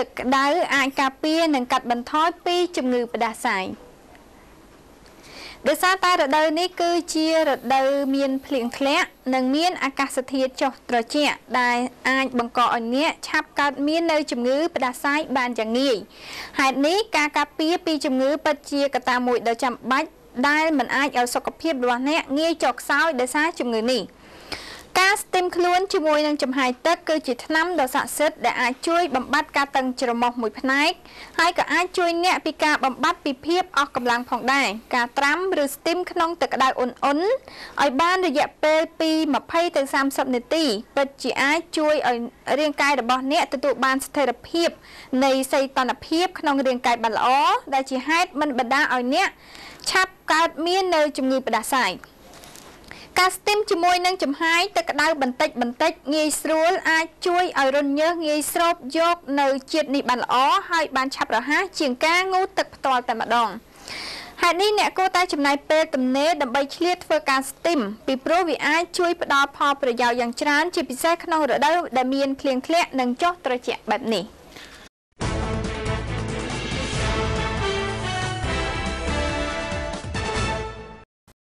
និងទឹកក្តៅអាចការពារនិងកាត់បន្ថយពីជំងឺផ្ដាសាយដោយសារតែរដូវនេះគឺជារដូវមានភ្លៀងធ្លាក់និងមានអាកាសធាតុចុះត្រជាក់ដែលអាចបង្កឲ្យអ្នកឆាប់កើតមាននៅជំងឺផ្ដាសាយបានយ៉ាងងាយហេតុនេះការការពារពីជំងឺពិតជាកត្តាមួយដ៏ចាំបាច់ដែលមិនអាចឲ្យសុខភាពរបស់អ្នកងាយចុះខ្សោយដោយសារជំងឺនេះ។ ការស្ទីមខ្លួនជាមួយនឹងចំហាយទឹកគឺជាថ្នាំដ៏ស័ក្តិសិទ្ធិដែលអាចជួយបំបត្តិការតឹងច្រមុះមួយផ្នែកហើយក៏អាចជួយអ្នកពីការបំបត្តិពីភាពអស់កម្លាំងផងដែរការត្រាំឬស្ទីមក្នុងទឹកក្តៅអ៊ុនៗឲ្យបានរយៈពេលពី20ទៅ30នាទីពិតជាអាចជួយឲ្យរាងកាយរបស់អ្នកទទួលបានស្ថិរភាពនៃសីតុណ្ហភាពក្នុងរាងកាយបានល្អដែលជាហេតុមិនបណ្ដាលឲ្យអ្នកឆាប់កើតមាននៅជំងឺផ្ដាសាយ ការស្ទីមជាមួយនឹងចំហាយទឹកក្តៅបន្តិចបន្តិចងាយស្រួលអាចជួយឲ្យរន្ធញើសងាយស្រូបយកនៅជាតិនេះបានល្អហើយបានឆាប់រហ័សជាងការងូតទឹកផ្ទាល់តែម្ដងហេតុនេះអ្នកគួរតែចំណាយពេលទំនេរដើម្បីឆ្លៀតធ្វើការស្ទីមពីព្រោះវាអាចជួយផ្ដល់ផលប្រយោជន៍យ៉ាងច្រើនជាពិសេសក្នុងរដូវដែលមានភ្លៀងធ្លាក់និងចុះត្រជាក់បែបនេះ។